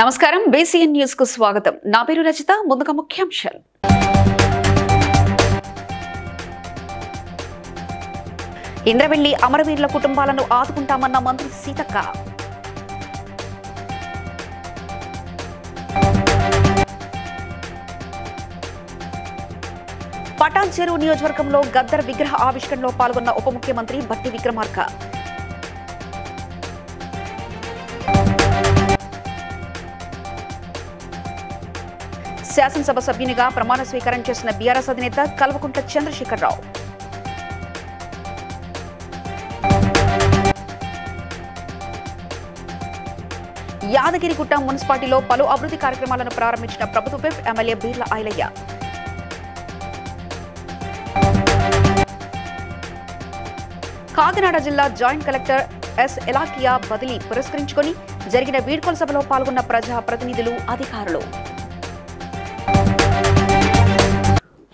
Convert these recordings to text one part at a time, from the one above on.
నమస్కారం. బీసీఎన్ న్యూస్కు స్వాగతం. నా పేరు రచిత ముందుగా ముఖ్యాంశాలు. ఇంద్రవెల్లి అమరవీరుల కుటుంబాలను ఆదుకుంటామన్న మంత్రి సీతక్క. పటాన్ చెరువు నియోజకవర్గంలో గద్దర్ విగ్రహ ఆవిష్కరణలో పాల్గొన్న ఉప ముఖ్యమంత్రి బట్టి విక్రమార్క. శాసనసభ సభ్యునిగా ప్రమాణ స్వీకారం చేసిన బీఆర్ఎస్ అధినేత కల్వకుంట్ల చంద్రశేఖరరావు. యాదగిరిగుట్ట మున్సిపాలిటీలో పలు అభివృద్ధి కార్యక్రమాలను ప్రారంభించిన ప్రభుత్వ విప్ ఎమ్మెల్యే బీర్ల ఆయలయ్య కాకినాడ జిల్లా జాయింట్ కలెక్టర్ ఎస్ ఎలాకియా బదిలీ పురస్కరించుకొని జరిగిన వీడ్కోల సభలో పాల్గొన్న ప్రజా ప్రతినిధులు అధికారులు.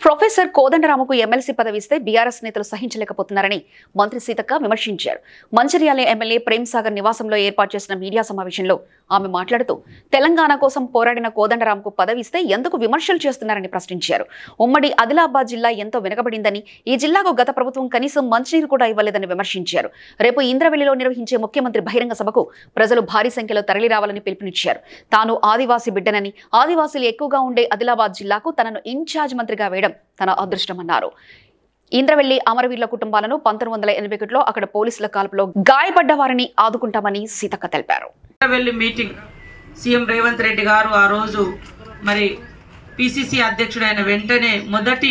ప్రొఫెసర్ కోదండరామకు ఎమ్మెల్సీ పదవి ఇస్తే బీఆర్ఎస్ నేతలు సహించలేకపోతున్నారని మంత్రి సీతక్క విమర్శించారు. మంచిర్యాల ఎమ్మెల్యే ప్రేమ్ సాగర్ నివాసంలో ఏర్పాటు చేసిన మీడియా సమావేశంలో ఆమె మాట్లాడుతూ తెలంగాణ కోసం పోరాడిన కోదండరాంకు పదవి ఇస్తే ఎందుకు విమర్శలు చేస్తున్నారని ప్రశ్నించారు. ఉమ్మడి ఆదిలాబాద్ జిల్లా ఎంతో వెనుకబడిందని ఈ జిల్లాకు గత ప్రభుత్వం కనీసం మంచినీరు కూడా ఇవ్వలేదని విమర్శించారు. రేపు ఇంద్రవెల్లిలో నిర్వహించే ముఖ్యమంత్రి బహిరంగ సభకు ప్రజలు భారీ సంఖ్యలో తరలిరావాలని పిలుపునిచ్చారు. తాను ఆదివాసీ బిడ్డనని ఆదివాసీలు ఎక్కువగా ఉండే ఆదిలాబాద్ జిల్లాకు తనను ఇన్ఛార్జ్ మంత్రిగా వేయడం తన అదృష్టమన్నారు. ఇంద్రవెల్లి అమరవీరుల కుటుంబాలను పంతొమ్మిది వందల ఎనభై ఒకటిలో అక్కడ పోలీసుల కాల్పులో గాయపడ్డ వారిని ఆదుకుంటామని సీతక్క తెలిపారు. వెల్లి మీటింగ్ సీఎం రేవంత్ రెడ్డి గారు ఆ రోజు మరి పిసిసి అధ్యక్షుడైన వెంటనే మొదటి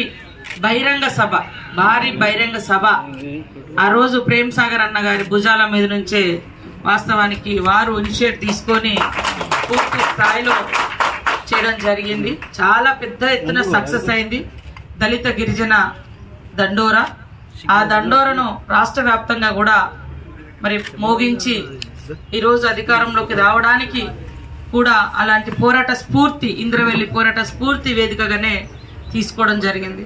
బహిరంగ సభ భారీ బహిరంగ సభ ఆ రోజు ప్రేమ్ సాగర్ అన్న గారి భుజాల మీద నుంచే వాస్తవానికి వారు ఇనిషియేట్ తీసుకొని పూర్తి స్థాయిలో చేయడం జరిగింది. చాలా పెద్ద ఎత్తున సక్సెస్ అయింది. దళిత గిరిజన దండోరా. ఆ దండోరను రాష్ట్ర వ్యాప్తంగా కూడా మరి మోగించి ఈరోజు అధికారంలోకి రావడానికి కూడా అలాంటి పోరాట స్ఫూర్తి ఇంద్రవెల్లి పోరాట స్ఫూర్తి వేదికగానే తీసుకోవడం జరిగింది.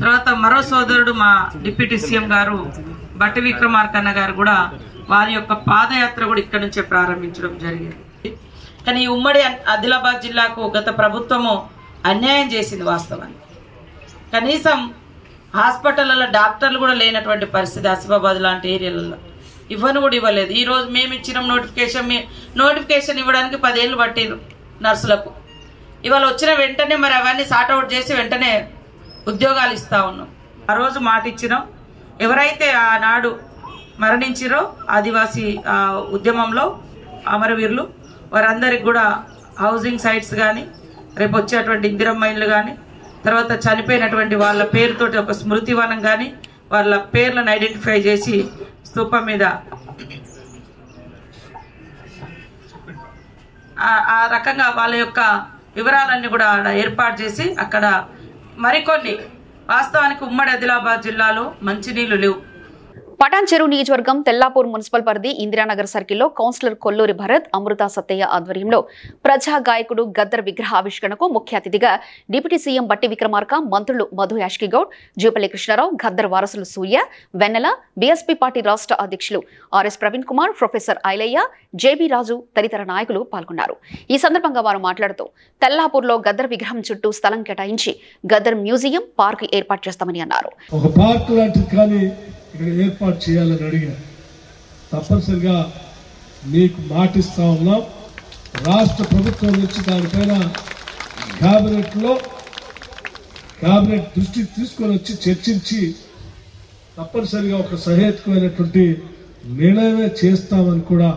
తర్వాత మరో సోదరుడు మా డిప్యూటీ సీఎం గారు బట్టి విక్రమార్కన్న గారు కూడా వారి యొక్క పాదయాత్ర కూడా ఇక్కడ నుంచే ప్రారంభించడం జరిగింది. కానీ ఈ ఉమ్మడి ఆదిలాబాద్ జిల్లాకు గత ప్రభుత్వము అన్యాయం చేసింది వాస్తవాన్ని కనీసం హాస్పిటల్లో డాక్టర్లు కూడా లేనటువంటి పరిస్థితి ఆసిఫాబాద్ లాంటి ఏరియాలలో. ఇవ్వను కూడా ఇవ్వలేదు. ఈ రోజు మేము ఇచ్చిన నోటిఫికేషన్ నోటిఫికేషన్ ఇవ్వడానికి పదేళ్ళు పట్టింది నర్సులకు. ఇవాళ వచ్చిన వెంటనే మరి అవన్నీ సార్ట్అవుట్ చేసి వెంటనే ఉద్యోగాలు ఇస్తా ఉన్నాం. ఆ రోజు మాట ఇచ్చినాం. ఎవరైతే ఆనాడు మరణించిరో ఆదివాసీ ఉద్యమంలో అమరవీరులు వారందరికి కూడా హౌసింగ్ సైట్స్ కానీ రేపు వచ్చేటువంటి ఇందిరమ్మైన్లు కానీ తర్వాత చనిపోయినటువంటి వాళ్ళ పేరుతోటి ఒక స్మృతివనం కానీ వాళ్ళ పేర్లను ఐడెంటిఫై చేసి స్థూపం మీద. ఆ- రకంగా వాళ్ళ యొక్క వివరాలన్నీ కూడా ఆడ ఏర్పాటు చేసి అక్కడ మరికొన్ని వాస్తవానికి ఉమ్మడి ఆదిలాబాద్ జిల్లాలో మంచినీళ్ళు లేవు. పటాన్ చెరువు నియోజకవర్గం తెల్లాపూర్ మున్సిపల్ పరిధి ఇందిరానగర్ సర్కిల్లో కౌన్సిలర్ కొల్లూరి భరత్ అమృత సత్తయ్య ఆధ్వర్యంలో ప్రజా గాయకుడు గద్దర్ విగ్రహ ఆవిష్కరణకు ముఖ్య అతిథిగా డిప్యూటీ సీఎం బట్టి విక్రమార్క మంత్రులు మధు యాష్కిగౌడ్ జూపల్లి కృష్ణారావు గద్దర్ వారసులు సూర్య వెన్నెల బీఎస్పీ పార్టీ రాష్ట్ర అధ్యక్షులు RS Praveen Kumar professor Ilaiah JB Raju తదితర నాయకులు పాల్గొన్నారు. ఈ సందర్భంగా వారు మాట్లాడుతూ తెల్లాపూర్లో గద్దర్ విగ్రహం చుట్టూ స్థలం కేటాయించి గద్దర్ మ్యూజియం పార్క్ ఏర్పాటు చేస్తామని అన్నారు. ఇక్కడ ఏర్పాటు చేయాలని అడిగా తప్పనిసరిగా మీకు మాటిస్తా ఉన్నాం. రాష్ట్ర ప్రభుత్వం నుంచి దానిపైన క్యాబినెట్లో క్యాబినెట్ దృష్టి తీసుకొని వచ్చి చర్చించి తప్పనిసరిగా ఒక సహేతుకమైనటువంటి నిర్ణయమే చేస్తామని కూడా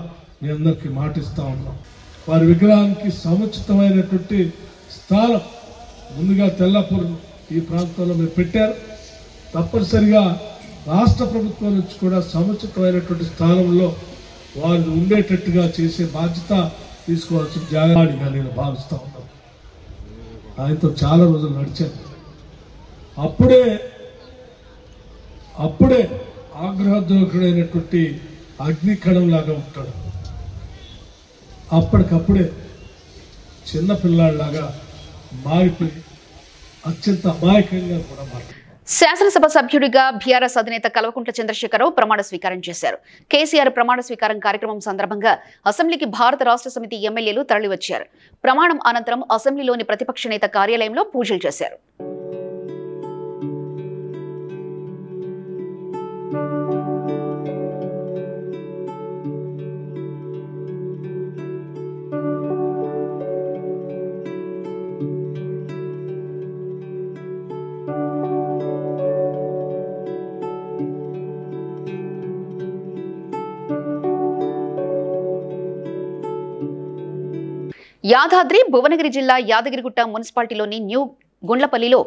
మీ అందరికీ మాటిస్తా ఉన్నాం. వారి విగ్రహానికి సముచితమైనటువంటి స్థానం. ముందుగా తెల్లపూర్ ఈ ప్రాంతంలో మీరు పెట్టారు. తప్పనిసరిగా రాష్ట్ర ప్రభుత్వం నుంచి కూడా సముచితమైనటువంటి స్థానంలో వారిని ఉండేటట్టుగా చేసే బాధ్యత తీసుకోవాల్సిన జాగ్రత్తగా నేను భావిస్తూ ఉన్నాను. ఆయనతో చాలా రోజులు నడిచాను. అప్పుడే అప్పుడే ఆగ్రహద్రోహుడైనటువంటి అగ్నికణం లాగా ఉంటాడు. అప్పటికప్పుడే చిన్న పిల్లాడిలాగా మారిపోయి అత్యంత అమాయకంగా కూడా మాట్లాడు శాసనసభ సభ్యుడిగా బీఆర్ఎస్ అధినేత కల్వకుంట్ల చంద్రశేఖరరావు ప్రమాణ స్వీకారం చేశారు. కేసీఆర్ ప్రమాణ స్వీకారం కార్యక్రమం సందర్భంగా అసెంబ్లీకి భారత రాష్ట్ర సమితి ఎమ్మెల్యేలు తరలివచ్చారు. ప్రమాణం అనంతరం అసెంబ్లీలోని ప్రతిపక్ష నేత కార్యాలయంలో పూజలు చేశారు. యాదాద్రి భువనగిరి జిల్లా యాదగిరిగుట్ట మున్సిపాలిటీలోని న్యూ గుండ్లపల్లిలో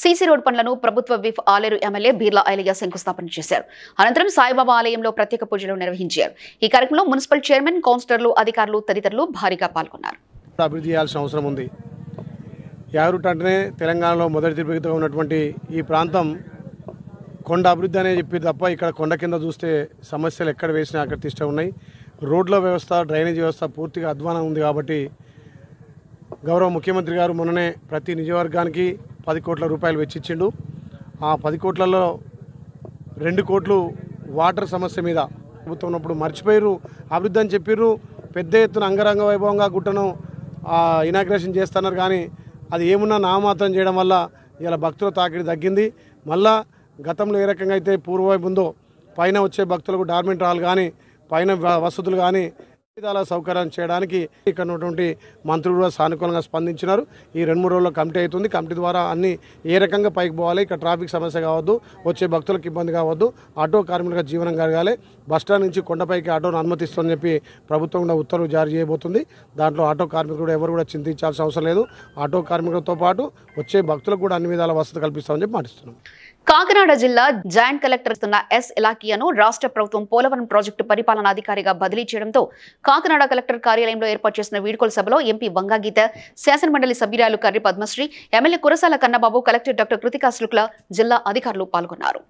సీసీ రోడ్ పనులను ప్రభుత్వ విఫ్ ఆలేరు ఎమ్మెల్యే బీర్లా ఐలయ్య శంకుస్థాపన చేశారు. అనంతరం సాయిబాబా ఆలయంలో ప్రత్యేక పూజలు నిర్వహించారు. ఈ కార్యక్రమంలో మున్సిపల్ చైర్మన్ కౌన్సిలర్లు అధికారులు తదితరులు భారీగా పాల్గొన్నారు. అభివృద్ధి చేయాల్సిన అవసరం ఉంది. యాగరుట్ అంటేనే తెలంగాణలో మొదటి తిరుపతిగా ఉన్నటువంటి ఈ ప్రాంతం కొండ అభివృద్ధి అనే చెప్పి తప్ప ఇక్కడ కొండ కింద చూస్తే సమస్యలు ఎక్కడ వేసినా అక్కడ తిష్ట ఉన్నాయి. రోడ్ల వ్యవస్థ డ్రైనేజ్ వ్యవస్థ పూర్తిగా అధ్వానం ఉంది కాబట్టి గౌరవ ముఖ్యమంత్రి గారు మొన్ననే ప్రతి నియోజకవర్గానికి పది కోట్ల రూపాయలు వెచ్చిచ్చిండు. ఆ పది కోట్లలో రెండు కోట్లు వాటర్ సమస్య మీద ప్రభుత్వం ఉన్నప్పుడు మర్చిపోయారు అభివృద్ధి అని చెప్పిర్రు. పెద్ద ఎత్తున అంగరంగ వైభవంగా గుట్టను ఇనాగ్రేషన్ చేస్తున్నారు. కానీ అది ఏమున్నా నామాత్రం చేయడం వల్ల ఇలా భక్తుల తాకిడి తగ్గింది. మళ్ళా గతంలో ఏ రకంగా అయితే పూర్వవైపు ఉందో పైన వచ్చే భక్తులకు డార్మెంట్ హాల్ కానీ పైన వసతులు కానీ విధాల సౌకర్యం చేయడానికి ఇక్కడ ఉన్నటువంటి మంత్రులు కూడా సానుకూలంగా స్పందించినారు. ఈ రెండు మూడు రోజుల్లో కమిటీ అవుతుంది. కమిటీ ద్వారా అన్ని ఏ రకంగా పైకి పోవాలి ఇక్కడ ట్రాఫిక్ సమస్య కావద్దు వచ్చే భక్తులకు ఇబ్బంది కావద్దు ఆటో కార్మికులకు జీవనం కలగాలి బస్టాండ్ నుంచి కొండపైకి ఆటోను అనుమతిస్తుందని చెప్పి ప్రభుత్వం కూడా ఉత్తర్వులు జారీ చేయబోతుంది. దాంట్లో ఆటో కార్మికులు కూడా ఎవరు కూడా చింతించాల్సిన అవసరం లేదు. ఆటో కార్మికులతో పాటు వచ్చే భక్తులకు కూడా అన్ని విధాల వసతి కల్పిస్తామని చెప్పి మాటిస్తున్నాం. కాకినాడ జిల్లా జాయింట్ కలెక్టర్ ఇస్తున్న ఎస్ ఇలాకియాను రాష్ట్ర ప్రభుత్వం పోలవరం ప్రాజెక్టు పరిపాలనాధికారిగా బదిలీ చేయడంతో కాకినాడ కలెక్టర్ కార్యాలయంలో ఏర్పాటు చేసిన వీడ్కోలు సభలో ఎంపీ వంగాగీత శాసనమండలి సభ్యురాలు Karri Padmasri MLA Kurasala Kannababu collector doctor Kritika Shukla జిల్లా అధికారులు పాల్గొన్నారు.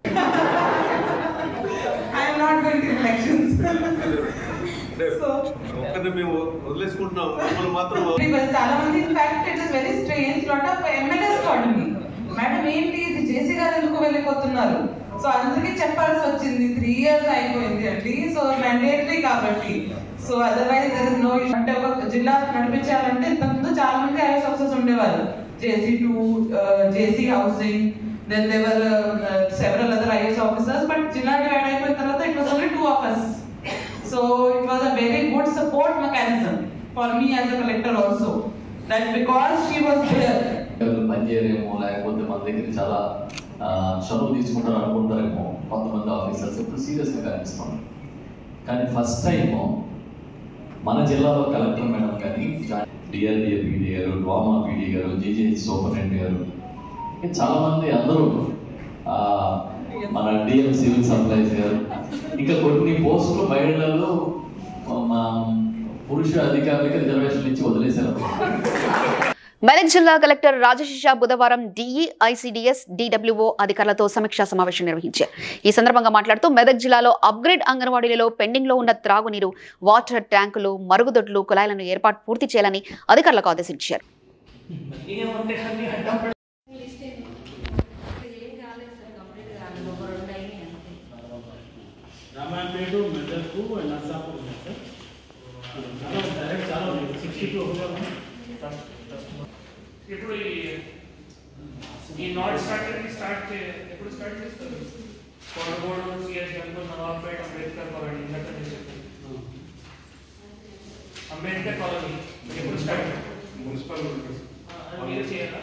వదిలేసుకుంటున్నాం మాత్రం మేడం ఏంటి? ఇది జేసీ గారు ఎందుకు వెళ్ళిపోతున్నారు? సో అందరికీ చెప్పాల్సి వచ్చింది. త్రీ ఇయర్స్ అయిపోయింది అండి. సో మ్యాండేటరీ కాబట్టి. సో అదర్వైజ్ నో అంటే ఒక జిల్లా నడిపించాలంటే ఇంతకుముందు చాలా మంది ఐఎస్ ఆఫీసర్స్ ఉండేవారు JC two JC housing then there were several other IAS officers but జిల్లా డివైడ్ అయిపోయిన తర్వాత it was only two officers so it it a very good support mechanism for me as a collector also that because she she పనిచేయరేమో లేకపోతే మన దగ్గర చాలా ఆ, చనువు తీసుకుంటారు అనుకుంటారేమో కొంతమంది ఆఫీసర్స్. ఇప్పుడు సీరియస్గా కనిపిస్తుంది. కానీ ఫస్ట్ టైం మన జిల్లాలో కలెక్టర్ మేడం కానీ DRDA PD garu DWAMA PD గారు జేజేహెచ్ సూపరింటెండెంట్ గారు. ఇంకా చాలా మంది అందరూ ఆ, మన డిఎం సివిల్ సప్లైస్ గారు. ఇంకా కొన్ని పోస్టులు మహిళలు మా పురుష అధికారులకి రిజర్వేషన్లు ఇచ్చి వదిలేశారు. మెదక్ జిల్లా కలెక్టర్ రాజశేష బుధవారం డిఈ ఐసీడీఎస్ డిడబ్ల్యూఓ అధికారులతో సమీక్షా సమావేశం నిర్వహించారు. ఈ సందర్భంగా మాట్లాడుతూ మెదక్ జిల్లాలో అప్గ్రేడ్ అంగన్వాడీలలో పెండింగ్లో ఉన్న త్రాగునీరు వాటర్ ట్యాంకులు మరుగుదొడ్లు కుళాయిలను ఏర్పాటు పూర్తి చేయాలని అధికారులకు ఆదేశించారు. మెదక్ డైరెక్ట్ చాలా సిక్స్టీ టూ ఇప్పుడు ఈ- ఈ నాట్ స్టార్ట్ స్టార్ట్ చే- ఎప్పుడు స్టార్ట్ చేస్తారు? కోడగోడు సిఎస్ జంగు నవాబ్పేట అంబేద్కర్ కాలనీ ఇందాక నేను చెప్పాను. అంబేద్కర్ కాలనీ ఎప్పుడు స్టార్ట్ మున్సిపల్ ఆ, అది మీరు చేయాలా?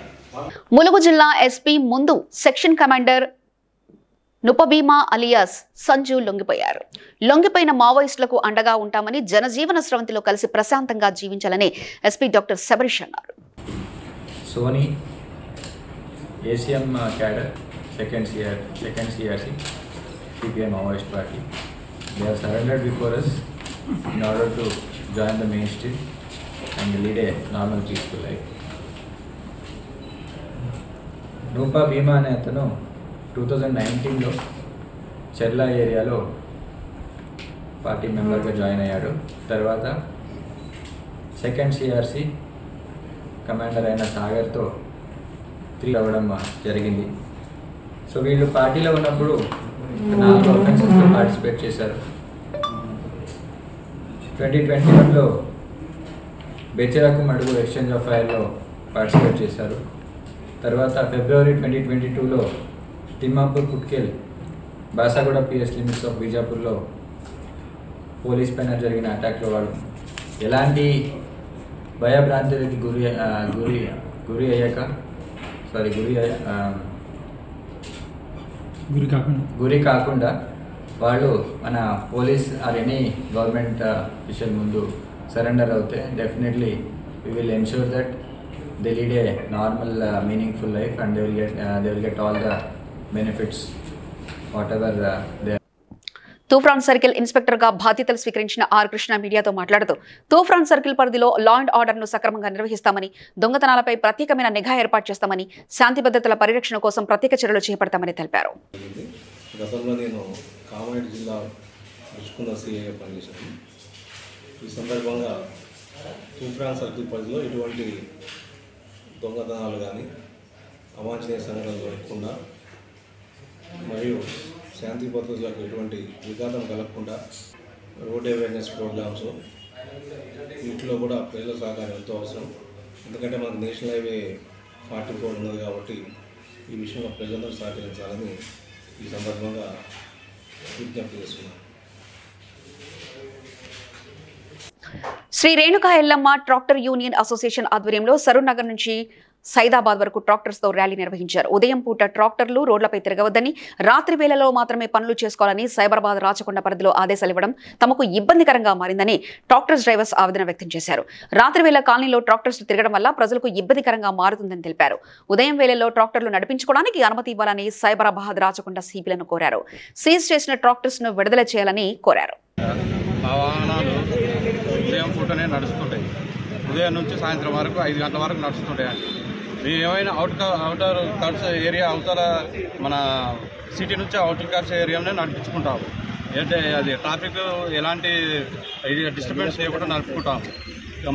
ములుగు జిల్లా ఎస్పీ ముందు section commander Nupabhima alias Sanju లొంగిపోయారు. లొంగిపోయిన మావోయిస్టులకు అండగా ఉంటామని జనజీవన స్రవంతిలో కలిసి ప్రశాంతంగా జీవించాలని ఎస్పీ డాక్టర్ శబరిష్ అన్నారు. Soni ACM cadre second CR second CRC CPI Maoist party. They are surrendered before us in order to join the main stream and lead a normal peaceful life Nupa Bhima అనే అతను two thousand నైన్టీన్లో చెర్లా ఏరియాలో party మెంబర్గా join అయ్యాడు. తర్వాత second CRC commander అయిన సాగర్తో three అవ్వడం జరిగింది. సో వీళ్ళు పార్టీలో ఉన్నప్పుడు నాలుగు అఫెన్సెస్లో పార్టిసిపేట్ చేశారు. ట్వంటీ ట్వంటీ వన్లో బెచ్చరకు మడుగు ఎక్స్చేంజ్ ఆఫ్ ఫైర్లో పార్టిసిపేట్ చేశారు. తర్వాత ఫిబ్రవరి ట్వంటీ ట్వంటీ టూలో Timmapur Kutkel Basaguda PS limits of బీజాపూర్లో police పైన జరిగిన అటాక్లో వాళ్ళు ఎలాంటి భయభ్రాంతులకి గురి గురి గురి అయ్యాక సారీ గురి గురి కాకుండా. గురి కాకుండా వాళ్ళు మన police or any government official ముందు సరెండర్ అవుతే definitely we will ensure that they lead a normal meaningful life and they will get they will get all the benefits whatever they Toopran circle ఇన్స్పెక్టర్గా బాధ్యతలు స్వీకరించిన are Krishna మీడియాతో మాట్లాడుతూ Toopran circle పరిధిలో law and ఆర్డర్ను సక్రమంగా నిర్వహిస్తామని దొంగతనాలపై ప్రత్యేకమైన నిఘా ఏర్పాటు చేస్తామని శాంతి భద్రతల పరిరక్షణ కోసం ప్రత్యేక చర్యలు చేపడతామని తెలిపారు. జరిగింది గతంలో నేను కామారెడ్డి జిల్లా రుచుకున్న సిఐగా పనిచేశాను. ఈ సందర్భంగా తూఫ్రాన్ సర్కిల్ పరిధిలో ఎటువంటి దొంగతనాలు కానీ అవాంఛనీయ సంఘటనలు మరియు శాంతి భద్రతలకు ఎటువంటి విఘాతం కలగకుండా రోడ్ అవేర్నెస్ ప్రోగ్రామ్స్ వీటిలో కూడా ప్రజల సహకారం ఎంతో అవసరం. ఎందుకంటే మనకు నేషనల్ హైవే ఫార్టీ ఫోర్ ఉన్నది కాబట్టి ఈ విషయంలో ప్రజలందరూ సహకరించాలని ఈ సందర్భంగా విజ్ఞప్తి చేస్తున్నాను Shri Renuka Yellamma tractor union association ఆధ్వర్యంలో సరూర్నగర్ నుంచి సైదాబాద్ వరకు ట్రాక్టర్స్తో ర్యాలీ నిర్వహించారు. ఉదయం పూట ట్రాక్టర్లు రోడ్లపై తిరగవద్దని రాత్రి వేళలో మాత్రమే పనులు చేసుకోవాలని సైబరాబాద్ రాచకొండ పరిధిలో ఆదేశాలు ఇవ్వడం తమకు ఇబ్బందికరంగా మారిందని ట్రాక్టర్స్ డ్రైవర్స్ ఆవేదన వ్యక్తం చేశారు. రాత్రి వేళ కాలనీలో ట్రాక్టర్స్ తిరగడం వల్ల ప్రజలకు ఇబ్బందికరంగా మారుతుందని తెలిపారు. ఉదయం వేళలో ట్రాక్టర్లు నడిపించుకోవడానికి అనుమతి ఇవ్వాలని సైబరాబాద్ రాచకొండ సిపిలను కోరారు. సీజ్ చేసిన ట్రాక్టర్స్ను విడుదల చేయాలని కోరారు. ఉదయం పూటనే నడుస్తుంటాయి. ఉదయం నుంచి సాయంత్రం వరకు ఐదు గంటల వరకు నడుస్తుంటాయి అండి ఏమైనా అవుట్ అవుటర్ కార్స్ ఏరియా అవతల మన సిటీ నుంచి అవుటర్ కార్స్ ఏరియాలోనే నడిపించుకుంటాము. అంటే అది ట్రాఫిక్ ఎలాంటి డిస్టర్బెన్స్ లేకుండా నడుపుకుంటాము.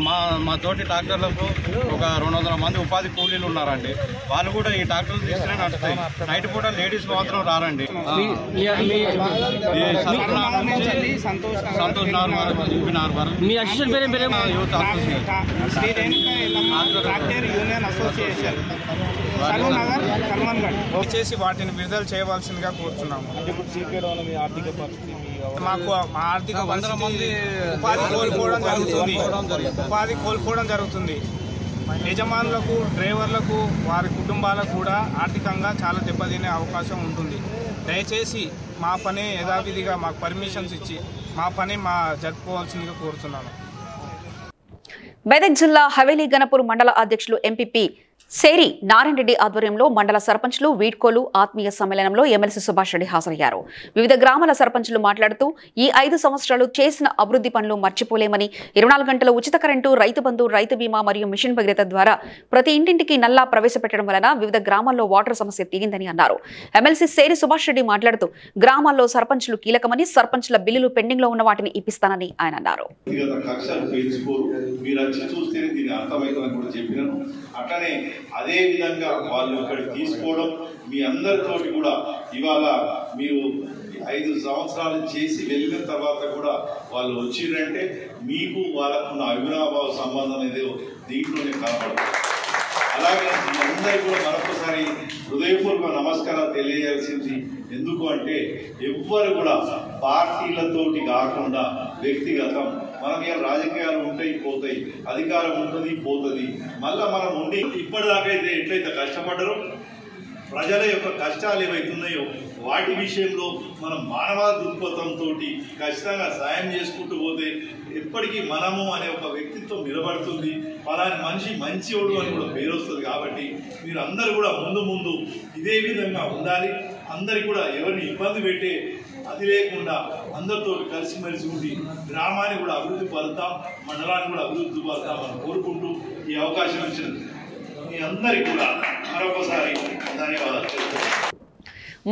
మా మా తోటి ట్రాక్టర్లకు ఒక రెండు వందల మంది ఉపాధి కూలీలు ఉన్నారండి. వాళ్ళు కూడా ఈ ట్రాక్టర్లు తీసుకునే నడుస్తాయి. నైట్ పూట లేడీస్ మాత్రం రారండి. సంతోష్ నార్ వరకు చూపినార్ వరకు మీ అసిస్టెంట్ పేరు పేరు? Youth association tractor union association. వచ్చేసి వాటిని విడుదల చేయవలసిందిగా కోరుతున్నాము మాకు మా ఆర్థిక వందల మంది ఉపాధి కోల్పోవడం జరుగుతుంది. ఉపాధి కోల్పోవడం జరుగుతుంది. యజమానులకు డ్రైవర్లకు వారి కుటుంబాలకు కూడా ఆర్థికంగా చాలా దెబ్బతినే అవకాశం ఉంటుంది. దయచేసి మా పని యథావిధిగా మాకు పర్మిషన్స్ ఇచ్చి మా పని మా జరుపుకోవాల్సిందిగా కోరుతున్నాను మెదక్ జిల్లా హవేలీ గణపూర్ మండల అధ్యక్షులు ఎంపీపీ సేరి నారాయణ రెడ్డి ఆధ్వర్యంలో మండల సర్పంచ్లు వీడ్కోలు ఆత్మీయ సమ్మేళనంలో ఎమ్మెల్సీ సుభాష్ రెడ్డి హాజరయ్యారు. వివిధ గ్రామాల సర్పంచ్లు మాట్లాడుతూ ఈ ఐదు సంవత్సరాలు చేసిన అభివృద్ధి పనులు మర్చిపోలేమని ఇరవై నాలుగు గంటల ఉచిత కరెంటు రైతు బంధు రైతు బీమా మరియు మిషన్ భగీరథ ద్వారా ప్రతి ఇంటింటికి నల్లా ప్రవేశపెట్టడం వలన వివిధ గ్రామాల్లో వాటర్ సమస్య తీరిందని అన్నారు. ఎమ్మెల్సీ సేరి సుభాష్ రెడ్డి మాట్లాడుతూ గ్రామాల్లో సర్పంచ్లు కీలకమని సర్పంచ్ల బిల్లులు పెండింగ్లో ఉన్న వాటిని ఇప్పిస్తానని ఆయన అన్నారు. అట్లనే అదే విధంగా వాళ్ళు ఇక్కడికి తీసుకోవడం మీ అందరితోటి కూడా ఇవాళ మీరు ఐదు సంవత్సరాలు చేసి వెళ్ళిన తర్వాత కూడా వాళ్ళు వచ్చిందంటే మీకు వాళ్ళకున్న అవినాభావ సంబంధం అనేది దీంట్లోనే కనపడుతుంది. అలాగే మీ అందరికీ కూడా మరొకసారి హృదయపూర్వక నమస్కారాలు తెలియజేయాల్సింది ఎందుకు అంటే ఎవ్వరు కూడా పార్టీలతోటి కాకుండా వ్యక్తిగతం మనకి రాజకీయాలు ఉంటాయి పోతాయి అధికారం ఉంటుంది పోతుంది. మళ్ళా మనం ఉండి ఇప్పటిదాకైతే ఎట్లయితే కష్టపడ్డరో ప్రజల యొక్క కష్టాలు ఏవైతున్నాయో వాటి విషయంలో మనం మానవ దృక్పథంతో ఖచ్చితంగా సాయం చేసుకుంటూ పోతే ఎప్పటికీ మనము అనే ఒక వ్యక్తిత్వం నిలబడుతుంది. అలాంటి మనిషి మంచివాడు అని కూడా పేరు వస్తుంది కాబట్టి మీరు అందరూ కూడా ముందు ముందు ఇదే విధంగా ఉండాలి. అందరికి కూడా ఎవరిని ఇబ్బంది పెట్టే అది లేకుండా అందరితో కలిసిమెలిసి ఉండి గ్రామాన్ని కూడా అభివృద్ధి పరుతాం మండలాన్ని కూడా అభివృద్ధి పరుతామని కోరుకుంటూ ఈ అవకాశం ఇచ్చిన మీ అందరికీ కూడా మరొకసారి ధన్యవాదాలు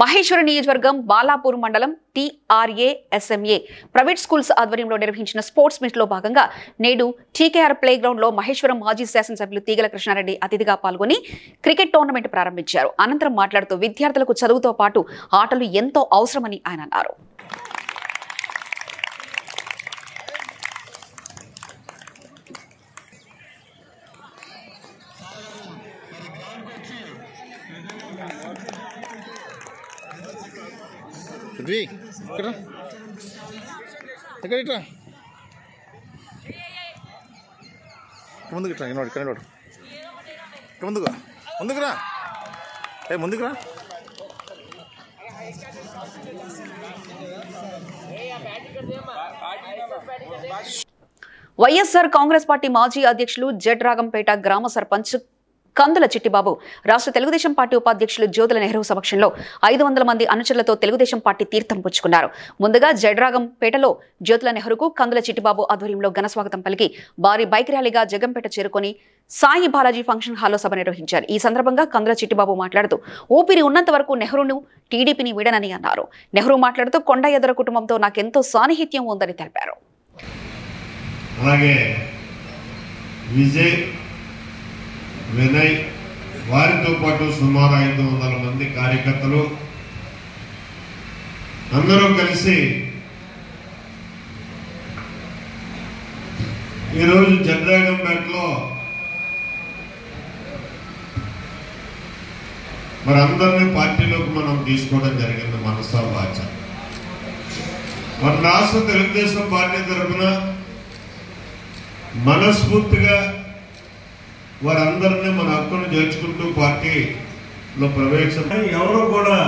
మహేశ్వర నియోజకవర్గం బాలాపూర్ మండలం టీఆర్ఏ ఎస్ఎంఏ ప్రైవేట్ స్కూల్స్ ఆధ్వర్యంలో నిర్వహించిన స్పోర్ట్స్ మీట్లో భాగంగా నేడు టీకేఆర్ ప్లే గ్రౌండ్లో మహేశ్వరం మాజీ శాసనసభ్యులు తీగల కృష్ణారెడ్డి అతిథిగా పాల్గొని క్రికెట్ టోర్నమెంట్ ప్రారంభించారు. అనంతరం మాట్లాడుతూ విద్యార్థులకు చదువుతో పాటు ఆటలు ఎంతో అవసరమని ఆయన అన్నారు. పృథ్వీ ఇక్కడ. ఇక్కడ ఇట్లా ముందుకు ఇట్లా ఇక్కడ ఇక్కడ నిలబడు. ఇక్కడ ముందుకు. ముందుకురా ఏ ముందుకురా వైఎస్ఆర్ కాంగ్రెస్ పార్టీ మాజీ అధ్యక్షులు జడ్ రాగంపేట గ్రామ సర్పంచ్ కందుల చిట్టిబాబు. రాష్ట్ర తెలుగుదేశం పార్టీ ఉపాధ్యక్షులు జ్యోతుల నెహ్రూ సమక్షంలో ఐదు వందల మంది అనుచరులతో తెలుగుదేశం పార్టీ తీర్థం పుచ్చుకున్నారు. ముందుగా జడ్రాగంపేటలో జ్యోతుల నెహ్రూకు కందుల చిట్టిబాబు ఆధ్వర్యంలో ఘనస్వాగతం పలికి భారీ బైక్ ర్యాలీగా జగంపేట చేరుకొని సాయి బాలాజీ ఫంక్షన్ హాల్లో సభ నిర్వహించారు. ఈ సందర్భంగా కందుల చిట్టిబాబు మాట్లాడుతూ ఊపిరి ఉన్నంత వరకు నెహ్రూను టీడీపీని వీడనని అన్నారు. నెహ్రూ మాట్లాడుతూ కొండ ఎదర కుటుంబంతో నాకెంతో సాన్నిహిత్యం ఉందని తెలిపారు. అలాగే విజయ్ వినయ్ వారితో పాటు సుమారు ఐదు వందల మంది కార్యకర్తలు అందరూ కలిసి ఈరోజు జడ్రాగంపేటలో మరి అందరినీ పార్టీలోకి మనం తీసుకోవడం జరిగింది మనసా వాచ మన రాష్ట్ర తెలుగుదేశం పార్టీ తరఫున మనస్ఫూర్తిగా వారందరినీ మన హక్కును చేర్చుకుంటూ పార్టీలో ప్రవేశం. ఎవరు కూడా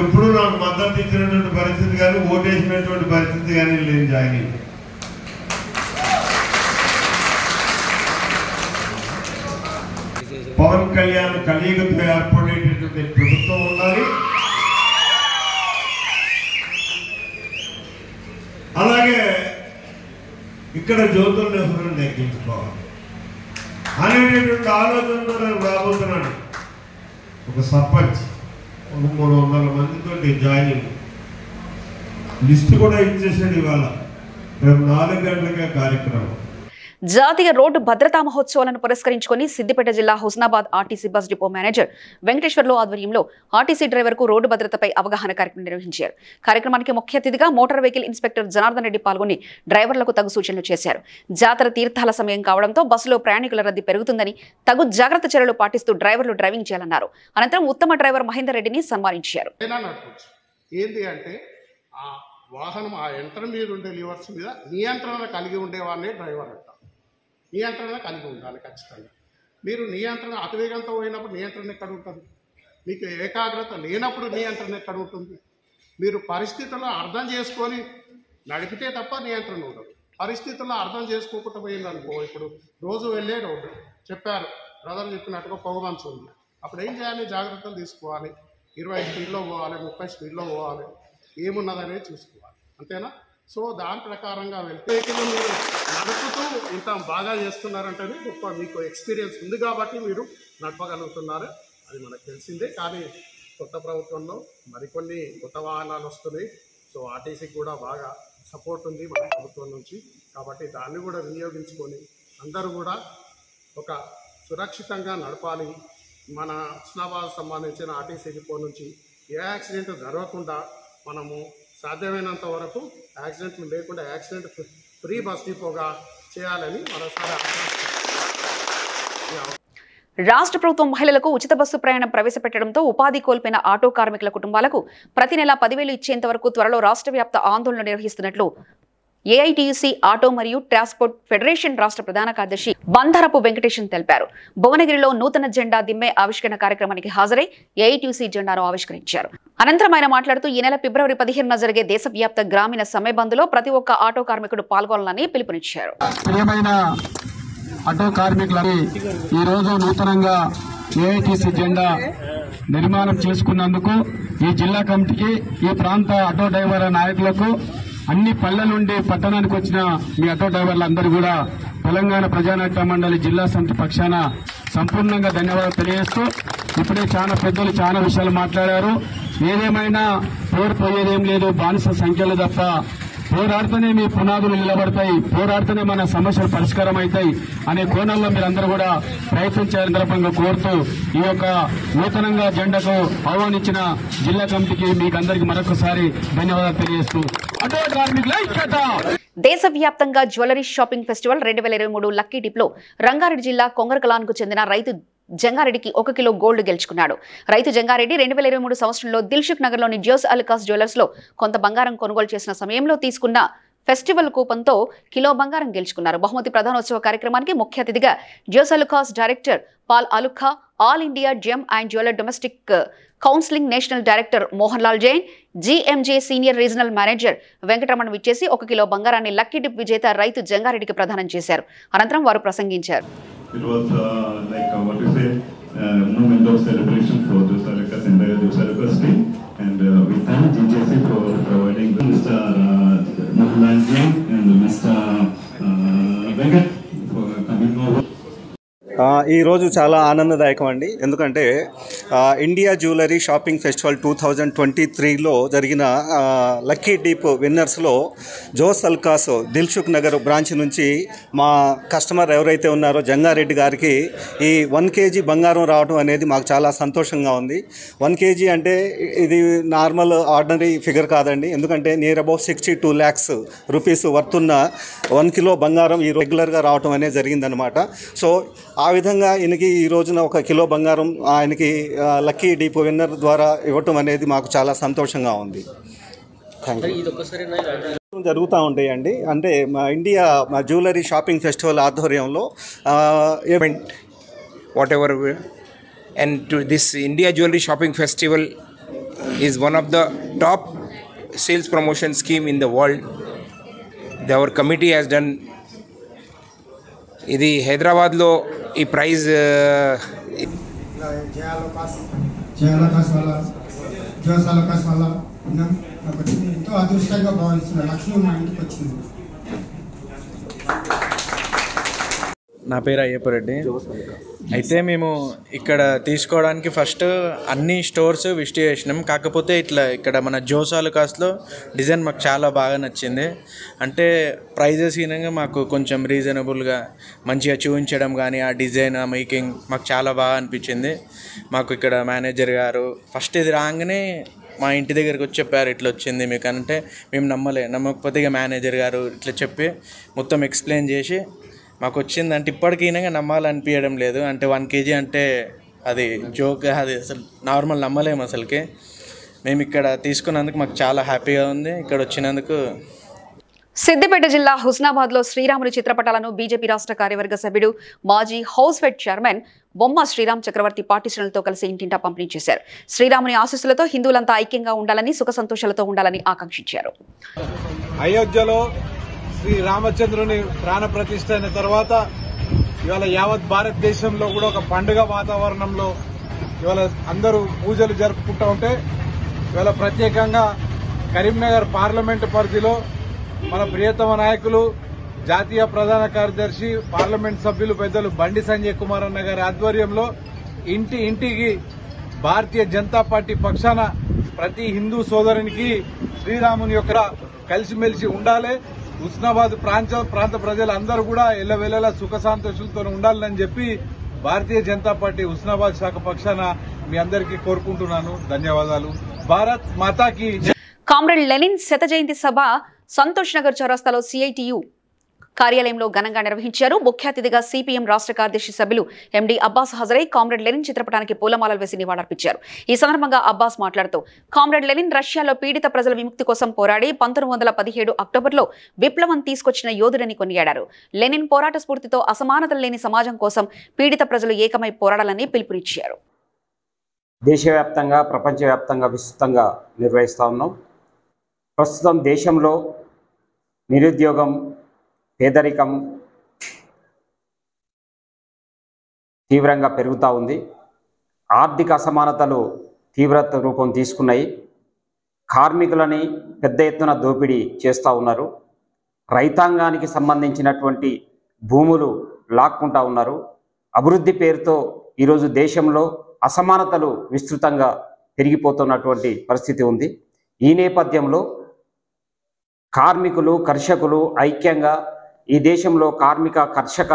ఎప్పుడు నాకు మద్దతు ఇచ్చినటువంటి పరిస్థితి కానీ ఓటేసినటువంటి పరిస్థితి కానీ లేని జాయిన్ పవన్ కళ్యాణ్ కలియుగతో ఏర్పడేటటువంటి ప్రభుత్వం ఉండాలి. అలాగే ఇక్కడ జ్యోతుల నెహ్రూని నెగ్గించుకోవాలి అనేటటువంటి ఆలోచనతో నేను రాబోతున్నాను. ఒక సర్పంచ్ ఒక మూడు వందల మందితో జాయినింగ్ లిస్ట్ కూడా ఇచ్చేసాడు ఇవాళ. రేపు నాలుగు గంటలకే కార్యక్రమం. జాతీయ రోడ్డు భద్రతా మహోత్సవాలను పురస్కరించుకొని సిద్దిపేట జిల్లా Husnabad RTC bus depot manager Venkateswarlu ఆధ్వర్యంలో ఆర్టీసీ డ్రైవర్కు రోడ్డు భద్రతపై అవగాహన కార్యక్రమం నిర్వహించారు. కార్యక్రమానికి ముఖ్య అతిథిగా motor vehicle inspector Janardhan Reddy పాల్గొని డ్రైవర్లకు తగు సూచనలు చేశారు. జాతర తీర్థాల సమయం కావడంతో బస్సులో ప్రయాణికుల రద్దీ పెరుగుతుందని తగు జాగ్రత్త చర్యలు పాటిస్తూ డ్రైవర్లు డ్రైవింగ్ చేయాలన్నారు. అనంతరం ఉత్తమ డ్రైవర్ మహేందర్ రెడ్డిని సన్మానించారు. ఏంటి అంటే ఆ వాహనం ఆ యంత్రం మీద ఉండే లివర్స్ మీద నియంత్రణ కలిగి ఉండేవాడిని డ్రైవర్ నియంత్రణ కలిగి ఉండాలి ఖచ్చితంగా. మీరు నియంత్రణ అతివేగంతో పోయినప్పుడు నియంత్రణ ఎక్కడ ఉంటుంది? మీకు ఏకాగ్రత లేనప్పుడు నియంత్రణ ఎక్కడ ఉంటుంది? మీరు పరిస్థితులను అర్థం చేసుకొని నడిపితే తప్ప నియంత్రణ ఉండదు. పరిస్థితుల్లో అర్థం చేసుకోకుండా పోయిందనుకో ఇప్పుడు రోజు వెళ్ళే రోడ్డు. చెప్పారు బ్రదర్ చెప్పినట్టుగా పొగమంచు ఉంది. అప్పుడు ఏం చేయాలి? జాగ్రత్తలు తీసుకోవాలి. ఇరవై స్పీడ్లో పోవాలి ముప్పై స్పీడ్లో పోవాలి. ఏమున్నదనేది చూసుకోవాలి. అంతేనా? సో దాని ప్రకారంగా వెళ్తే మీరు నడుపుతూ ఇంత బాగా చేస్తున్నారంటేనే గొప్ప మీకు ఎక్స్పీరియన్స్ ఉంది కాబట్టి మీరు నడపగలుగుతున్నారు. అది మనకు తెలిసిందే. కానీ కొత్త ప్రభుత్వంలో మరికొన్ని కొత్త వాహనాలు వస్తున్నాయి. సో ఆర్టీసీకి కూడా బాగా సపోర్ట్ ఉంది మన ప్రభుత్వం నుంచి. కాబట్టి దాన్ని కూడా వినియోగించుకొని అందరూ కూడా ఒక సురక్షితంగా నడపాలి. మన హుస్నాబాద్ సంబంధించిన ఆర్టీసీ డిపో నుంచి ఏ యాక్సిడెంట్ జరగకుండా మనము సాధ్యమైనంత వరకు యాక్సిడెంట్లు లేకుండా యాక్సిడెంట్ ఫ్రీ బస్ డిపోగా చేయాలని మరోసారి రాష్ట్ర ప్రభుత్వం మహిళలకు ఉచిత బస్సు ప్రయాణం ప్రవేశపెట్టడంతో ఉపాధి కోల్పోయిన ఆటో కార్మికుల కుటుంబాలకు ప్రతి నెల పదివేలు ఇచ్చేంత వరకు త్వరలో రాష్ట్ర వ్యాప్త ఆందోళన నిర్వహిస్తున్నట్లు ఏఐటీయూసీ ఆటో మరియు ట్రాన్స్పోర్ట్ ఫెడరేషన్ రాష్ట్ర ప్రధాన కార్యదర్శి బంధారపు వెంకటేశన్ తెలిపారు. భువనగిరిలో నూతన జెండా దిమ్మే ఆవిష్కరణ కార్యక్రమానికి హాజరై ఏఐటీయూసీ జెండాను ఆవిష్కరించారు. అనంతరం ఆయన మాట్లాడుతూ ఈ నెల ఫిబ్రవరి పదిహేనున జరిగే దేశవ్యాప్త గ్రామీణ సమ్మె బంద్లో ప్రతి ఒక్క ఆటో కార్మికుడు పాల్గొనాలని పిలుపునిచ్చారు. ఆటో కార్మికులని ఈరోజు నూతనంగా ఏఐటీసీ జెండా నిర్మాణం చేసుకున్నందుకు ఈ జిల్లా కమిటీకి ఈ ప్రాంత ఆటో డ్రైవర్ల నాయకులకు అన్ని పల్లె నుండి పట్టణానికి వచ్చిన మీ ఆటో డ్రైవర్లందరూ కూడా తెలంగాణ ప్రజానాట్య మండలి జిల్లా సమితి పక్షాన సంపూర్ణంగా ధన్యవాదాలు తెలియజేస్తూ ఇప్పుడే చాలా పెద్దలు చాలా విషయాలు మాట్లాడారు. ఏదేమైనా పోరు పోయేదేం లేదు బానిస సంఖ్యలు తప్ప పోరాడుతూనే మీ పునాదులు నిలబడతాయి పోరాడుతూనే మన సమస్యలు పరిష్కారం అవుతాయి అనే కోణంలో మీరందరూ కూడా ప్రయత్నం సందర్భంగా కోరుతూ ఈ యొక్క నూతనంగా జెండాకు ఆహ్వానించిన జిల్లా కమిటీకి మీకు అందరికీ మరొకసారి ధన్యవాదాలు తెలియజేస్తూ దేశవ్యాప్తంగా జ్యువెలరీ షాపింగ్ ఫెస్టివల్ రెండు వేల ఇరవై మూడు లక్కీ డిప్లో రంగారెడ్డి జిల్లా కొంగరకలాన్కు చెందిన రైతు జంగారెడ్డికి ఒక కిలో గోల్డ్ గెలుచుకున్నాడు. రైతు జంగారెడ్డి రెండు వేల ఇరవై మూడు సంవత్సరంలో దిల్షుక్ నగర్లోని జోస్ అల్కాస్ జ్యువెలర్స్లో కొంత బంగారం కొనుగోలు చేసిన సమయంలో తీసుకున్న ఫెస్టివల్ కూపంతో కిలో బంగారం గెలుచుకున్నారు. బహుమతి ప్రధానోత్సవ కార్యక్రమానికి ముఖ్య అతిథిగా Joy Alukkas director Paul Alukka all India gem and jeweller domestic counselling national director Mohan Lal Jain GMJ senior regional manager Venkataramana విచ్చేసి ఒక కిలో బంగారాన్ని లక్కీ డిప్ విజేత రైతు జంగారెడ్డికి ప్రదానం చేశారు అనంతరం వారు ప్రసంగించారు Mr. ఈరోజు చాలా ఆనందదాయకం అండి ఎందుకంటే India jewellery shopping festival two thousand twenty త్రీలో జరిగిన లక్కీ డీప్ విన్నర్స్లో జోస్ అల్కాస్ దిల్షుక్ నగర్ బ్రాంచ్ నుంచి మా కస్టమర్ ఎవరైతే ఉన్నారో జంగారెడ్డి గారికి ఈ వన్ కేజీ బంగారం రావడం అనేది మాకు చాలా సంతోషంగా ఉంది. వన్ కేజీ అంటే ఇది నార్మల్ ఆర్డినరీ ఫిగర్ కాదండి. ఎందుకంటే near about sixty two lakhs rupees వర్తున్న one kilo బంగారం ఈ రెగ్యులర్గా రావటం అనేది జరిగిందనమాట. సో ఆ విధంగా ఖచ్చితంగా ఈయనకి ఈ రోజున ఒక కిలో బంగారం ఆయనకి లక్కీ డీపో విన్నర్ ద్వారా ఇవ్వటం అనేది మాకు చాలా సంతోషంగా ఉంది. జరుగుతూ ఉంటాయండి. అంటే మా ఇండియా మా జ్యువెలరీ షాపింగ్ ఫెస్టివల్ ఆధ్వర్యంలో event whatever and to this India jewellery shopping festival is one of the top sales promotion scheme in the world the committee has done ఇది హైదరాబాద్లో ఈ ప్రైజ్ జయాలోకాస్ జయాలోకాస్ వల్ల జోసాలోకాస్ వల్ల ఉన్నాం నాకు వచ్చింది ఎంతో అదృష్టంగా భావిస్తున్నాను లక్ష్మి మా ఇంటికి వచ్చింది నా పేరు అయ్యప్పరెడ్డి అయితే మేము ఇక్కడ తీసుకోవడానికి ఫస్ట్ అన్ని స్టోర్స్ విజిట్ చేసినాం. కాకపోతే ఇట్లా ఇక్కడ మన జోసాలు కాస్ట్లో డిజైన్ మాకు చాలా బాగా నచ్చింది. అంటే ప్రైజెస్ ఈనంగా మాకు కొంచెం రీజనబుల్గా మంచిగా చూపించడం కానీ ఆ డిజైన్ ఆ మేకింగ్ మాకు చాలా బాగా అనిపించింది. మాకు ఇక్కడ మేనేజర్ గారు ఫస్ట్ ఇది రాగానే మా ఇంటి దగ్గరికి వచ్చి చెప్పారు ఇట్లా వచ్చింది మీకు అంటే మేము నమ్మలే నమ్మకపోతే ఇక మేనేజర్ గారు ఇట్లా చెప్పి మొత్తం ఎక్స్ప్లెయిన్ చేసి మాకు వచ్చిందంటే ఇప్పటికైనా నమ్మాలనిపించడం లేదు. అంటే వన్ కేజీ అంటే అది జోక్ అది అసలు నార్మల్ నమ్మలేము అసలుకి. మేము ఇక్కడ తీసుకున్నందుకు మాకు చాలా హ్యాపీగా ఉంది. ఇక్కడ వచ్చినందుకు సిద్దిపేట జిల్లా హుస్నాబాద్లో శ్రీరాముని చిత్రపటాలను బీజేపీ రాష్ట్ర కార్యవర్గ సభ్యుడు మాజీ హౌస్ ఫెడ్ చైర్మన్ బొమ్మ శ్రీరామ్ చక్రవర్తి పార్టీ శ్రేణులతో కలిసి ఇంటింటా పంపిణీ చేశారు. శ్రీరాముని ఆశీస్సులతో హిందువులంతా ఐక్యంగా ఉండాలని సుఖ సంతోషాలతో ఉండాలని ఆకాంక్షించారు. అయోధ్యలో శ్రీ రామచంద్రుని ప్రాణ ప్రతిష్ట అయిన తర్వాత ఇవాళ యావత్ భారతదేశంలో కూడా ఒక పండుగ వాతావరణంలో ఇవాళ అందరూ పూజలు జరుపుకుంటూ ఉంటే ఇవాళ ప్రత్యేకంగా కరీంనగర్ పార్లమెంటు పరిధిలో మన ప్రియతమ నాయకులు జాతీయ ప్రధాన కార్యదర్శి పార్లమెంట్ సభ్యులు పెద్దలు బండి సంజయ్ కుమార్ అన్న గారి ఆధ్వర్యంలో ఇంటి ఇంటికి భారతీయ జనతా పార్టీ పక్షాన ప్రతి హిందూ సోదరునికి శ్రీరాముని యొక్క కలిసిమెలిసి ఉండాలి. హుస్నాబాద్ ప్రాంత ప్రాంత ప్రజలందరూ కూడా ఎల్లవెల్లలా సుఖ సంతోషాలతో ఉండాలని చెప్పి భారతీయ జనతా పార్టీ హుస్నాబాద్ శాఖ పక్షాన మీ అందరికీ కోరుకుంటున్నాను. ధన్యవాదాలు. భారత్ మాతాకి కామ్రేడ్ లెనిన్ శత జయంతి సభ సంతోష్ నగర్ చౌరస్తాలో సిఐటియు కార్యాలయంలో ఘనంగా నిర్వహించారు. ముఖ్య అతిథిగా సిపిఎం రాష్ట్ర కార్యదర్శి సభ్యులు ఎండి అబ్బాస్ హాజరై కామ్రేడ్ లెనిన్ చిత్రపటానికి పూలమాలలు వేసి నివాళులర్పించారు. ఈ సందర్భంగా అబ్బాస్ మాట్లాడుతూ కామ్రేడ్ లెనిన్ రష్యాలో పీడిత ప్రజల విముక్తి కోసం పోరాడి పంతొమ్మిది వందల పదిహేడు అక్టోబర్లో విప్లవం తీసుకొచ్చిన యోధుడని కొనియాడారు. లెనిన్ పోరాట స్ఫూర్తితో అసమానతలు లేని సమాజం కోసం పీడిత ప్రజలు ఏకమై పోరాడాలని పిలుపునిచ్చారు. దేశవ్యాప్తంగా ప్రపంచవ్యాప్తంగా విస్తృతంగా నిర్వహిస్తూ ఉన్నాం. ప్రస్తుతం దేశంలో నిరుద్యోగం పేదరికం తీవ్రంగా పెరుగుతూ ఉంది. ఆర్థిక అసమానతలు తీవ్రత రూపం తీసుకున్నాయి. కార్మికులని పెద్ద ఎత్తున దోపిడీ చేస్తూ ఉన్నారు. రైతాంగానికి సంబంధించినటువంటి భూములు లాక్కుంటా ఉన్నారు. అభివృద్ధి పేరుతో ఈరోజు దేశంలో అసమానతలు విస్తృతంగా పెరిగిపోతున్నటువంటి పరిస్థితి ఉంది. ఈ నేపథ్యంలో కార్మికులు కర్షకులు ఐక్యంగా ఈ దేశంలో కార్మిక కర్షక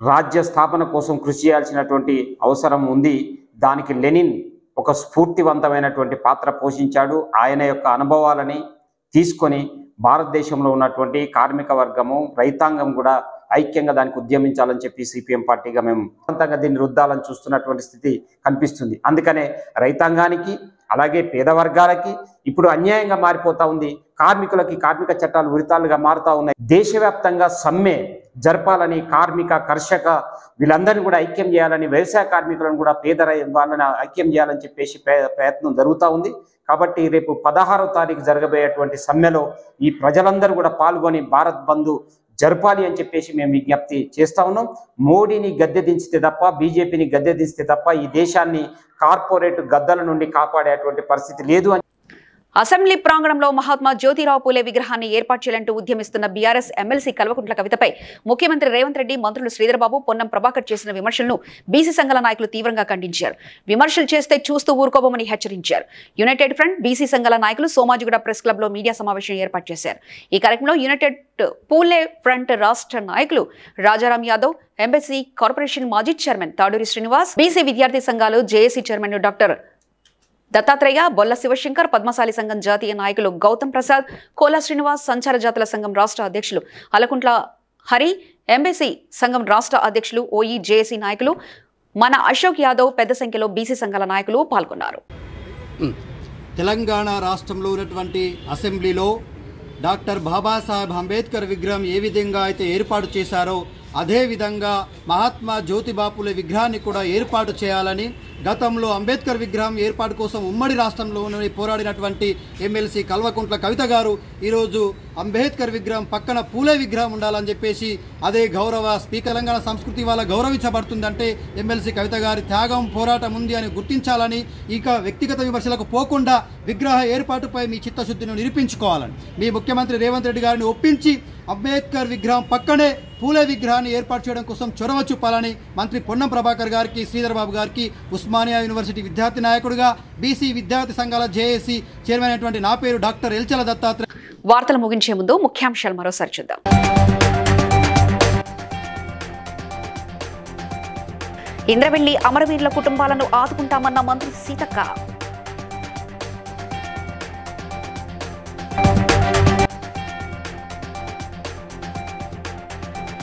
రాజ్య స్థాపన కోసం కృషి చేయాల్సినటువంటి అవసరం ఉంది. దానికి లెనిన్ ఒక స్ఫూర్తివంతమైనటువంటి పాత్ర పోషించాడు. ఆయన యొక్క అనుభవాలని తీసుకొని భారతదేశంలో ఉన్నటువంటి కార్మిక వర్గము రైతాంగం కూడా ఐక్యంగా దానికి ఉద్యమించాలని చెప్పి సిపిఎం పార్టీగా మేము సొంతంగా దీన్ని రుద్దాలని చూస్తున్నటువంటి స్థితి కనిపిస్తుంది. అందుకనే రైతాంగానికి అలాగే పేద వర్గాలకి ఇప్పుడు అన్యాయంగా మారిపోతా ఉంది. కార్మికులకి కార్మిక చట్టాలు ఉరితాలుగా మారుతా ఉన్నాయి. దేశవ్యాప్తంగా సమ్మె జరపాలని కార్మిక కర్షక వీళ్ళందరినీ కూడా ఐక్యం చేయాలని వ్యవసాయ కార్మికులను కూడా పేద వాళ్ళని ఐక్యం చేయాలని చెప్పేసి ప్రయత్నం జరుగుతూ ఉంది. కాబట్టి రేపు పదహారో తారీఖు జరగబోయేటువంటి సమ్మెలో ఈ ప్రజలందరూ కూడా పాల్గొని భారత్ బంధు జరపాలి అని చెప్పేసి మేము విజ్ఞప్తి చేస్తా ఉన్నాం. మోడీని గద్దె దించితే తప్ప బీజేపీని గద్దె దించితే తప్ప ఈ దేశాన్ని కార్పొరేట్ గద్దల నుండి కాపాడేటువంటి పరిస్థితి లేదు అని అసెంబ్లీ ప్రాంగణంలో మహాత్మా జ్యోతిరావు పూలే విగ్రహాన్ని ఏర్పాటు చేయాలంటూ ఉద్యమిస్తున్న బీఆర్ఎస్ ఎమ్మెల్సీ కల్వకుంట్ల కవితపై ముఖ్యమంత్రి రేవంత్ రెడ్డి మంత్రులు శ్రీధర్బాబు పొన్నం ప్రభాకర్ చేసిన విమర్శలను బీసీ సంఘాల నాయకులు తీవ్రంగా ఖండించారు. విమర్శలు చేస్తే చూస్తూ ఊరుకోబోమని హెచ్చరించారు. యునైటెడ్ ఫ్రంట్ బీసీ సంఘాల నాయకులు సోమాజిగూడ ప్రెస్ క్లబ్లో మీడియా సమావేశం ఏర్పాటు చేశారు. ఈ కార్యక్రమంలో యునైటెడ్ పూలే ఫ్రంట్ రాష్ట్ర నాయకులు రాజారాం యాదవ్ ఎంబసీ కార్పొరేషన్ మాజీ చైర్మన్ తాడూరి శ్రీనివాస్ బీసీ విద్యార్థి సంఘాలు JAC chairman doctor Dattatreya Bolla Shivashankar Padmashali సంఘం జాతీయ నాయకులు గౌతమ్ ప్రసాద్ కోలా శ్రీనివాస్ సంచార జాతుల సంఘం రాష్ట్ర అధ్యక్షులు అలకుంట్ల హరి ఎంబీసీ సంఘం రాష్ట్ర అధ్యక్షులు ఓఈ జేఏసీ నాయకులు మన అశోక్ యాదవ్ పెద్ద సంఖ్యలో బీసీ సంఘాల నాయకులు పాల్గొన్నారు. తెలంగాణ రాష్ట్రంలో ఉన్నటువంటి అసెంబ్లీలో డాక్టర్ బాబాసాహెబ్ అంబేద్కర్ విగ్రహం ఏ విధంగా అయితే ఏర్పాటు చేశారో అదేవిధంగా మహాత్మా జ్యోతిబాపుల విగ్రహాన్ని కూడా ఏర్పాటు చేయాలని గతంలో అంబేద్కర్ విగ్రహం ఏర్పాటు కోసం ఉమ్మడి రాష్ట్రంలో పోరాడినటువంటి ఎమ్మెల్సీ కల్వకుంట్ల కవిత గారు ఈరోజు అంబేద్కర్ విగ్రహం పక్కన పూలే విగ్రహం ఉండాలని చెప్పేసి అదే గౌరవ స్పీకర్ తెలంగాణ సంస్కృతి వల్ల గౌరవించబడుతుందంటే ఎమ్మెల్సీ కవిత గారి త్యాగం పోరాటం ఉంది అని గుర్తించాలని ఇక వ్యక్తిగత విమర్శలకు పోకుండా విగ్రహ ఏర్పాటుపై మీ చిత్తశుద్ధిని నిరూపించుకోవాలని. మీ ముఖ్యమంత్రి రేవంత్ రెడ్డి గారిని ఒప్పించి అంబేద్కర్ విగ్రహం పక్కనే పూలే విగ్రహాన్ని ఏర్పాటు చేయడం కోసం చొరవ చూపాలని మంత్రి పొన్నం ప్రభాకర్ గారికి శ్రీధర్ బాబు గారికి ఉస్మానియా యూనివర్సిటీ విద్యార్థి నాయకుడిగా బీసీ విద్యార్థి సంఘాల జేఏసీ చైర్మన్ అయినటువంటి నా పేరు డాక్టర్ ఎల్చల దత్తాత్రేయ. వార్తలు ముగించే ముందు ముఖ్యాంశాలు మరోసారి చూద్దాం. ఇంద్రవెల్లి అమరవీరుల కుటుంబాలను ఆదుకుంటామన్న మంత్రి సీతక్క.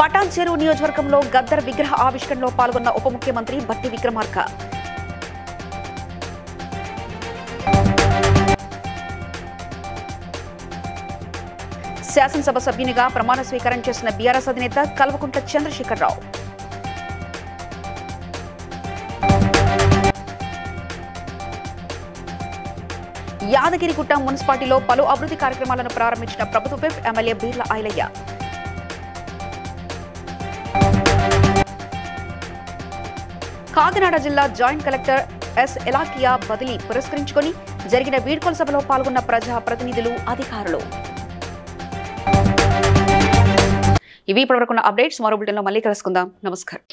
పటాన్ చెరువు నియోజకవర్గంలో గద్దర్ విగ్రహ ఆవిష్కరణలో పాల్గొన్న ఉప ముఖ్యమంత్రి బట్టి విక్రమార్క. శాసనసభ సభ్యునిగా ప్రమాణ స్వీకారం చేసిన బీఆర్ఎస్ అధినేత కల్వకుంట్ల చంద్రశేఖరరావు. యాదగిరిగుట్ట మున్సిపాలిటీలో పలు అభివృద్ధి కార్యక్రమాలను ప్రారంభించిన ప్రభుత్వ విప్ ఎమ్మెల్యే బీర్ల ఐలయ్య. కాకినాడ జిల్లా జాయింట్ కలెక్టర్ ఎస్ ఎలాకియా బదిలీ పురస్కరించుకొని జరిగిన వీడ్కోల సభలో పాల్గొన్న ప్రజా ప్రతినిధులు అధికారులు. ఇవి ఇప్పటివరకున్న అప్డేట్స్ మరో బులెటిన్లో మళ్ళీ కలుసుకుందాం నమస్కారం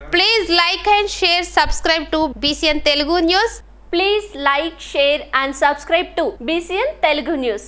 Please like and share, subscribe to BCN Telugu News. Please like, share and subscribe to BCN Telugu News.